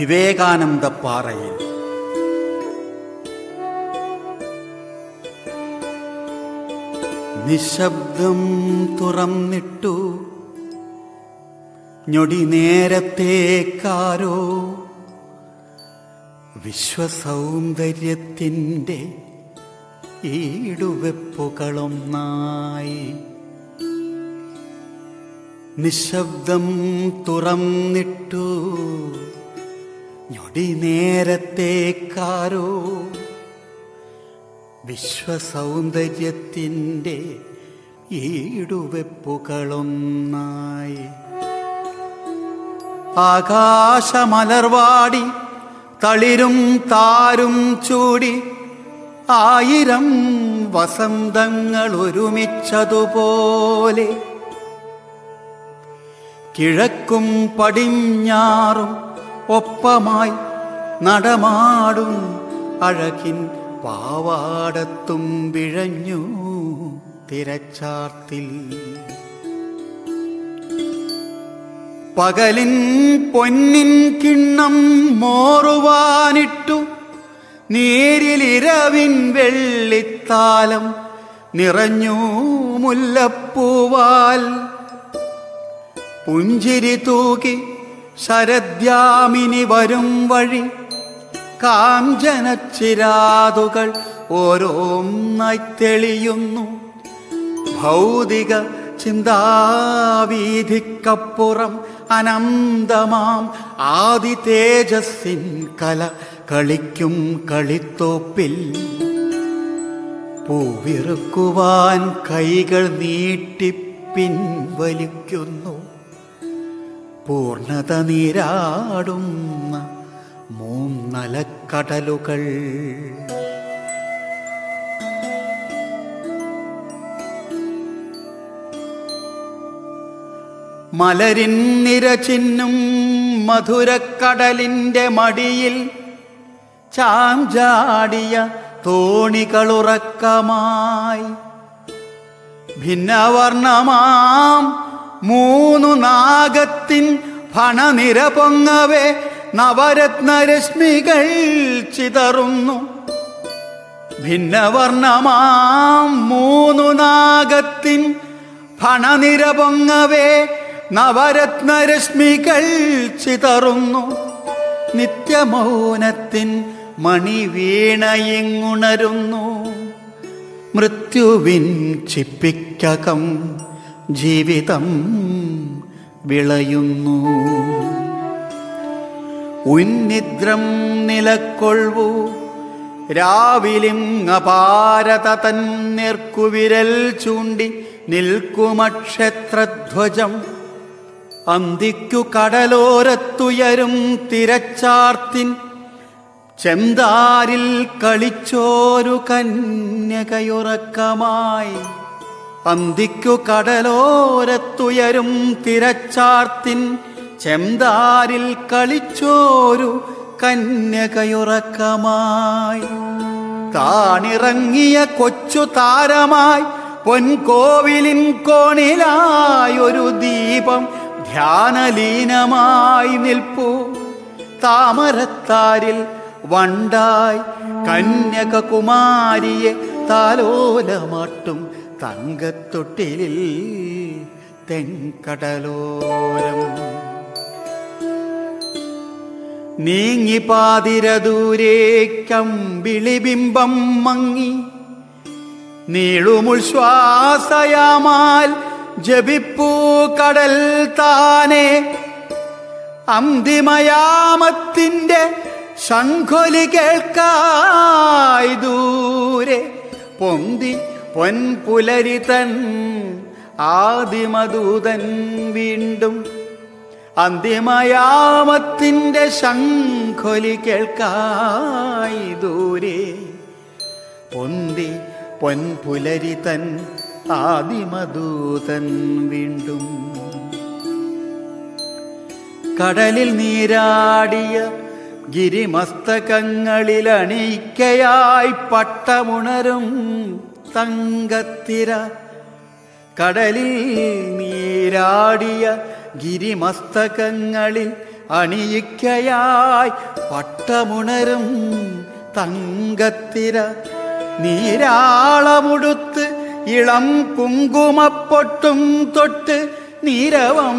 വിവേകാനന്ദപ്പാറയിൽ നിശബ്ദം തുറന്നിട്ടു. ഞൊടി നേരത്തേക്കാരോ. വിശ്വസൗന്ദര്യത്തിന്റെ ഈടുവെപ്പുകളൊന്നായി. നിശബ്ദം തുറന്നിട്ടു. ഞൊടി നേരത്തേക്കാരോ വിശ്വസൗന്ദര്യത്തിന്റെ ഈടുവെപ്പുകളൊന്നായി. ആകാശമലർവാടി തളിരും താരും ചൂടി ആയിരം വസന്തങ്ങൾ ഒരുമിച്ചതുപോലെ കിഴക്കും പടിഞ്ഞാറും ഒപ്പമായി നടമാടും അഴകിൻ പാവാടത്തും പിഴഞ്ഞു തിരച്ചാർത്തിൽ. പകലിൻ പൊന്നിൻ കിണ്ണം മോറുവാനിട്ടു നേരിലിരവിൻ വെള്ളിത്താലം നിറഞ്ഞു മുല്ലപ്പൂവാൽ. പുഞ്ചിരി തൂകി ശരദ്യാമിനി വരും വഴി കാഞ്ചനച്ചിരാതുകൾ ഓരോന്നായി തെളിയുന്നു. ഭൗതിക ചിന്താവീതിക്കപ്പുറം അനന്തമാം ആദി തേജസ്സിൻ കല കളിക്കും കളിത്തോപ്പിൽ. പൂവിറുക്കുവാൻ കൈകൾ നീട്ടി പിൻവലിക്കുന്നു. പൂർണത നീരാടുന്ന മൂന്നലക്കടലുകൾ. മലരിൻ നിരചിന്നും മധുരക്കടലിന്റെ മടിയിൽ ചാഞ്ചാടിയ തോണികളുറക്കമായി ഭിന്നവർണമാം മൂന്നു നാഗത്തിൻ ഫണനിര പൊങ്ങവേ നവരത്നരശ്മികൾ ചിതറുന്നു. ഭിന്നവർണമാം മൂന്നു നാഗത്തിൻ ഫണനിര പൊങ്ങവേ നവരത്നരശ്മികൾ ചിതറുന്നു. നിത്യമൗനത്തിൻ മണിവീണയെങ്ങുണരുന്നു. മൃത്യുവിൻ ചിപ്പിക്കകം ജീവിതം വിളയുന്നു. ഉന്നിദ്രം നിലക്കൊള്ളു രാവിലിംഗപാരത തൻ നിർക്കുവിരൽ ചൂണ്ടി നിൽക്കുമക്ഷത്രധ്വജം. അന്തിക്കു കടലോരത്തുയരും തിരച്ചാർത്തിൻ ചെന്താരിൽ കളിച്ചോരു കന്യകയുറക്കമായി. അന്തിക്കു കടലോരത്തുയരും തിരച്ചാർത്തിൻ ചെന്താരിൽ കളിച്ചോരു കന്യകയുറക്കമായി. താണിറങ്ങിയ കൊച്ചു താരമായി പൊൻകോവിലിൻ കോണിലായൊരു ദീപം ധ്യാനലീനമായി നിൽപ്പൂ. താമരത്താരിൽ വണ്ടായി കന്യകകുമാരിയെ താലോലമാട്ടും തങ്കത്തൊട്ടിലിൽ തെങ്കടലോരം. നീങ്ങി പാതിര ദൂരേക്കമ്പിളിബിംബം മങ്ങി. നീളുമുൾശ്വാസയാമാൽ ജപിപ്പൂ കടൽ താനെ. അന്തിമയാമത്തിന്റെ ശംഖൊലി കേൾക്കായി ദൂരെ പൊന്തി പൊൻപുലരി തൻ ആദിമദൂതൻ വീണ്ടും അന്തിമയാമത്തിന്റെ ശംഖൊലി കേൾക്കായി ദൂരെ പൊന്തി പൊൻപുലരിതൻ ആദിമദൂതൻ വീണ്ടും. കടലിൽ നീരാടിയ ഗിരിമസ്തകങ്ങളിൽ അണിയിക്കയായി പട്ടമുണരും തങ്കത്തിര കടലിൽ നീരാടിയ ഗിരിമസ്തകങ്ങളിൽ അണിയിക്കയായി പട്ടമുണരും തങ്കത്തിര. നീരാളമുടുത്ത് ഇളം കുങ്കുമപ്പൊട്ടും തൊട്ട് നീരവം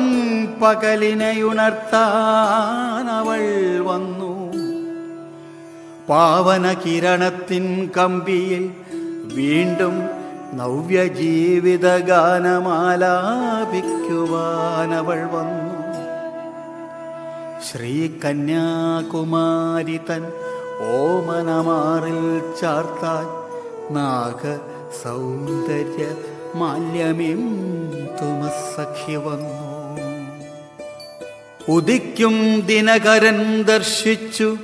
പകലിനെയുണർത്താൻ അവൾ വന്നു. പാവന കിരണത്തിൻ കമ്പിയിൽ വീണ്ടും നവ്യ ജീവിത ഗാനമാലാപിക്കുവാൻ അവൾ വന്നു. ശ്രീ കന്യാകുമാരി തൻ ഓമനമാറിൽ ചാർത്താൻ നാഗ സൗന്ദര്യ മാല്യമിം തുമസഖി വന്നു. ഉദിക്കും ദിനകരൻ ദർശിച്ചു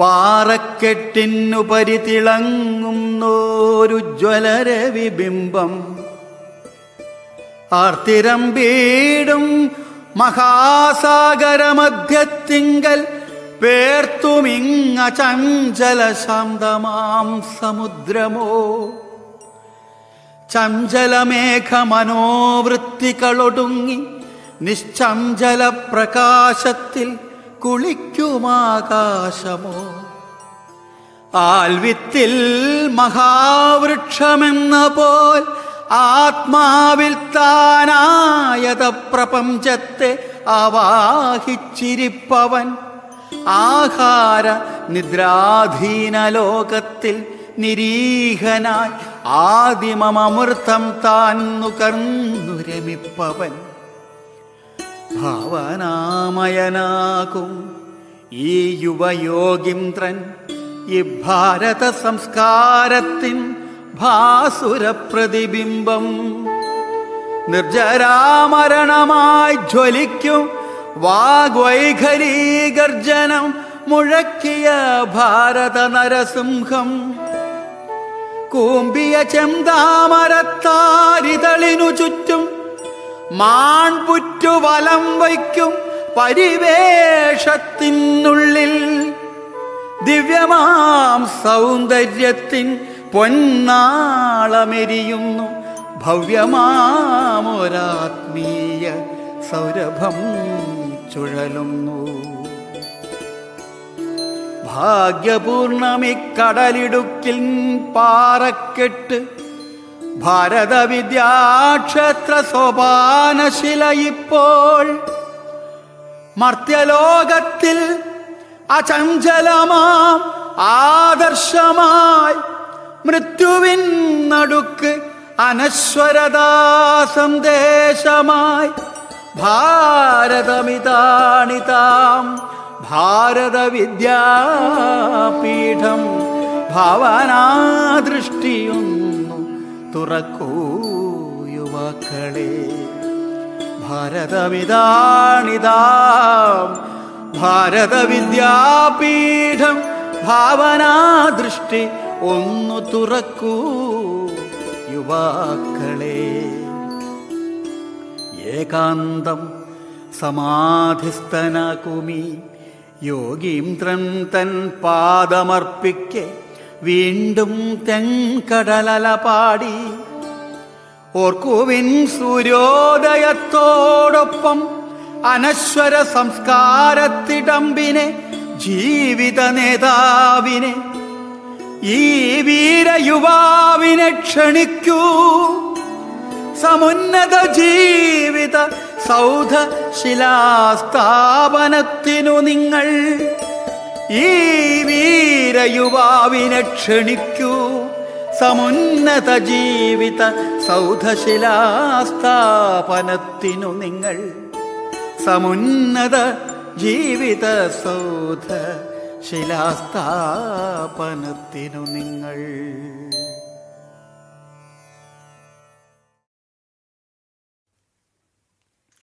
പാറക്കെട്ടിനുപരി തിളങ്ങുന്നോരുജ്വലരവിബിംബം ആർത്തിരമ്പീടും മഹാസാഗരമധ്യത്തിങ്കൽ പേർത്തുമിങ്ങ ചഞ്ചല ശാന്തമാം സമുദ്രമോ. ചഞ്ചലമേഘ മനോവൃത്തികളൊടുങ്ങി നിശ്ചഞ്ചല പ്രകാശത്തിൽ കുളിക്കുമാകാശമോ? ആൽവിത്തിൽ മഹാവൃക്ഷമെന്ന പോൽ ആത്മാവിൽ താനായത പ്രപഞ്ചത്തെ ആവാഹിച്ചിരിപ്പവൻ. ആഹാര നിദ്രാധീന ലോകത്തിൽ നിരീഹനായി ആദിമമൃതം താൻ നുകർന്നു രമിപ്പവൻ ഭാവനാമയനാകും. ഈ യുവയോഗിന്ദ്രൻ ഈ ഭാരത സംസ്കാരത്തിൻ ഭാസുര പ്രതിബിംബം നിർജരാമരണമായി ജ്വലിക്കും വാഗ്വൈഖരീഗർജനം മുഴക്കിയ ഭാരത നരസിംഹം കൂമ്പിയ ചെന്താമരത്താരിതളിനു ചുറ്റും മാൺപുറ്റു വലം വയ്ക്കും പരിവേഷത്തിനുള്ളിൽ. ദിവ്യമാം സൗന്ദര്യത്തിൻ പൊന്നാളമെരിയുന്നു. ഭവ്യമാമൊരാത്മീയ സൗരഭം ചുഴലുന്നു. ഭാഗ്യപൂർണമിക്കടലിടുക്കിൻ പാറക്കെട്ട് ഭാരത വിദ്യാക്ഷേത്ര സോപാനശില ഇപ്പോൾ മർത്യലോകത്തിൽ അചഞ്ചലമാം ആദർശമായി മൃത്യുവിൻ നടുക്ക് അനശ്വരതാ സന്ദേശമായി ഭാരതമിതാണിതാം ഭാരതവിദ്യാപീഠം ഭാവനാദൃഷ്ടിയുണ്ട്. തുറക്കൂ യുവാക്കളെ ഭാരതമിതാണിതാം. ഭാരതവിദ്യാപീഠം ഭാവനാദൃഷ്ടി ഒന്നു തുറക്കൂ യുവാക്കളെ ഏകാന്തം സമാധിസ്ഥനാകുമി. യോഗീന്ദ്രൻ തൻ പാദമർപ്പിക്കെ. വീണ്ടും തെങ്കടലല പാടി ഓർക്കുവിൻ സൂര്യോദയത്തോടൊപ്പം അനശ്വര സംസ്കാരത്തിടമ്പിനെ ജീവിത നേതാവിനെ. ഈ വീരയുവാവിനെ ക്ഷണിക്കൂ. സമുന്നത ജീവിത സൗധ ശിലാസ്ഥാപനത്തിനു നിങ്ങൾ ഈ വീരയുവാവിനെ ക്ഷണിക്കൂ. സമുന്നത ജീവിത സൗധശിലാസ്ഥാപനത്തിനു നിങ്ങൾ. സമുന്നത ജീവിത സൗധ ശിലാസ്ഥാപനത്തിനു നിങ്ങൾ.